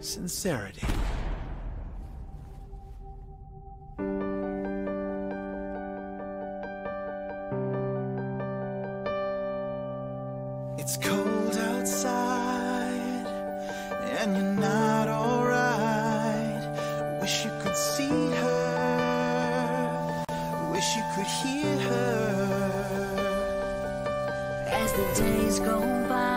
sincerity. It's cold outside, and you're not alright. Wish you could see her, wish you could hear her. As the days go by,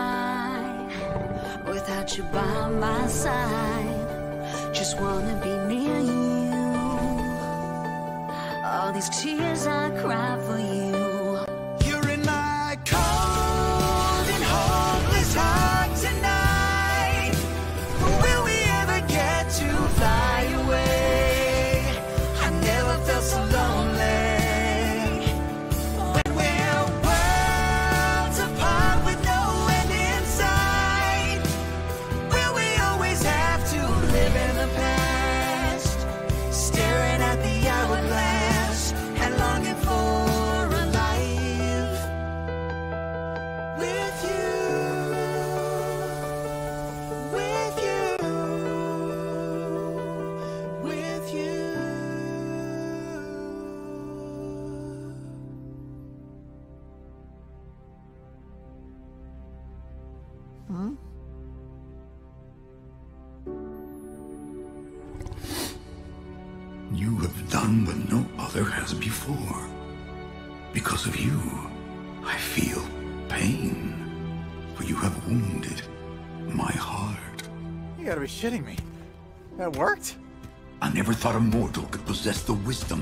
without you by my side, just wanna be near you. All these tears I cry for you. Mm-hmm. You have done what no other has before. Because of you, I feel pain. For you have wounded my heart. You gotta be shitting me. That worked? I never thought a mortal could possess the wisdom